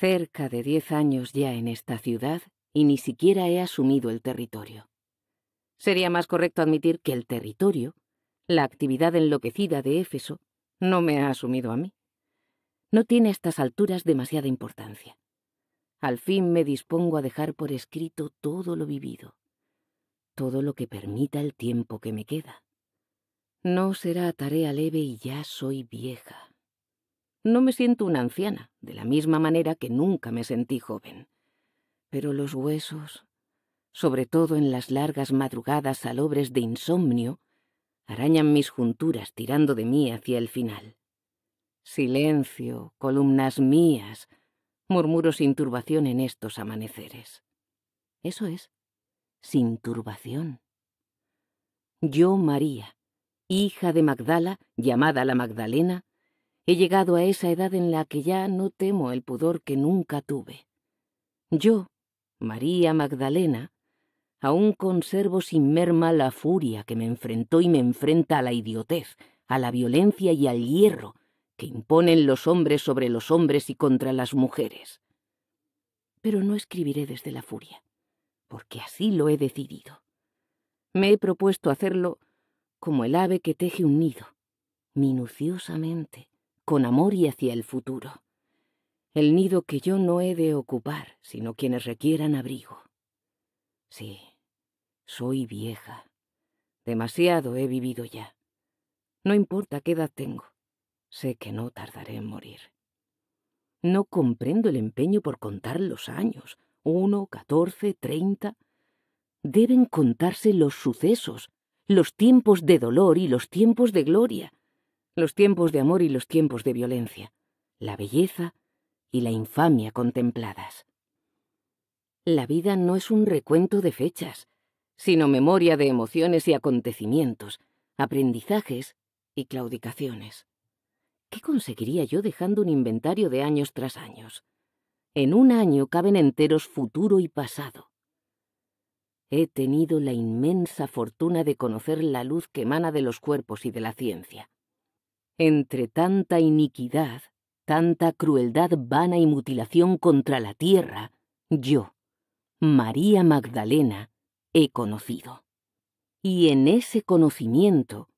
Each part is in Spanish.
Cerca de diez años ya en esta ciudad y ni siquiera he asumido el territorio. Sería más correcto admitir que el territorio, la actividad enloquecida de Éfeso, no me ha asumido a mí. No tiene a estas alturas demasiada importancia. Al fin me dispongo a dejar por escrito todo lo vivido, todo lo que permita el tiempo que me queda. No será tarea leve y ya soy vieja. No me siento una anciana, de la misma manera que nunca me sentí joven. Pero los huesos, sobre todo en las largas madrugadas salobres de insomnio, arañan mis junturas tirando de mí hacia el final. Silencio, columnas mías, murmuro sin turbación en estos amaneceres. Eso es, sin turbación. Yo, María, hija de Magdala, llamada la Magdalena, he llegado a esa edad en la que ya no temo el pudor que nunca tuve. Yo, María Magdalena, aún conservo sin merma la furia que me enfrentó y me enfrenta a la idiotez, a la violencia y al hierro que imponen los hombres sobre los hombres y contra las mujeres. Pero no escribiré desde la furia, porque así lo he decidido. Me he propuesto hacerlo como el ave que teje un nido, minuciosamente, con amor y hacia el futuro. El nido que yo no he de ocupar, sino quienes requieran abrigo. Sí, soy vieja. Demasiado he vivido ya. No importa qué edad tengo. Sé que no tardaré en morir. No comprendo el empeño por contar los años. Uno, catorce, treinta. Deben contarse los sucesos, los tiempos de dolor y los tiempos de gloria, los tiempos de amor y los tiempos de violencia, la belleza y la infamia contempladas. La vida no es un recuento de fechas, sino memoria de emociones y acontecimientos, aprendizajes y claudicaciones. ¿Qué conseguiría yo dejando un inventario de años tras años? En un año caben enteros futuro y pasado. He tenido la inmensa fortuna de conocer la luz que emana de los cuerpos y de la ciencia. Entre tanta iniquidad, tanta crueldad vana y mutilación contra la tierra, yo, María Magdalena, he conocido. Y en ese conocimiento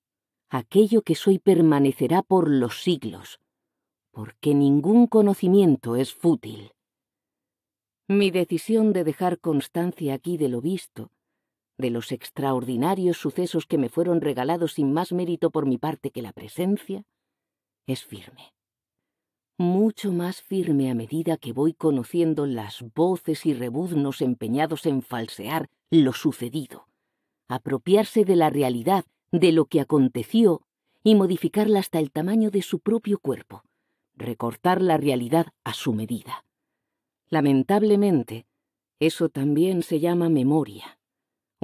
aquello que soy permanecerá por los siglos, porque ningún conocimiento es fútil. Mi decisión de dejar constancia aquí de lo visto, de los extraordinarios sucesos que me fueron regalados sin más mérito por mi parte que la presencia, es firme. Mucho más firme a medida que voy conociendo las voces y rebuznos empeñados en falsear lo sucedido, apropiarse de la realidad de lo que aconteció y modificarla hasta el tamaño de su propio cuerpo, recortar la realidad a su medida. Lamentablemente, eso también se llama memoria,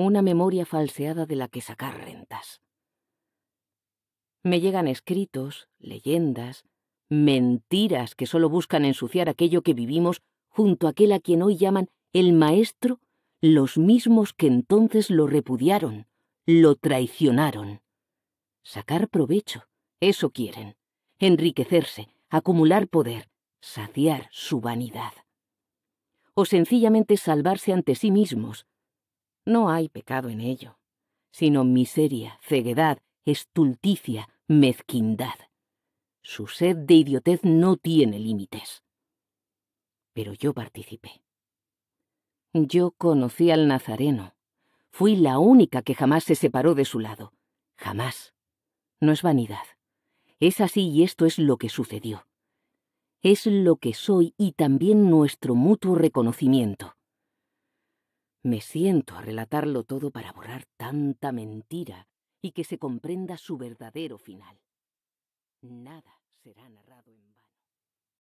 una memoria falseada de la que sacar rentas. Me llegan escritos, leyendas, mentiras que solo buscan ensuciar aquello que vivimos junto a aquel a quien hoy llaman el maestro, los mismos que entonces lo repudiaron, lo traicionaron. Sacar provecho, eso quieren. Enriquecerse, acumular poder, saciar su vanidad. O sencillamente salvarse ante sí mismos. No hay pecado en ello, sino miseria, ceguedad, estulticia, mezquindad. Su sed de idiotez no tiene límites. Pero yo participé. Yo conocí al Nazareno, Fui la única que jamás se separó de su lado. Jamás. No es vanidad. Es así y esto es lo que sucedió. Es lo que soy y también nuestro mutuo reconocimiento. Me siento a relatarlo todo para borrar tanta mentira y que se comprenda su verdadero final. Nada será narrado en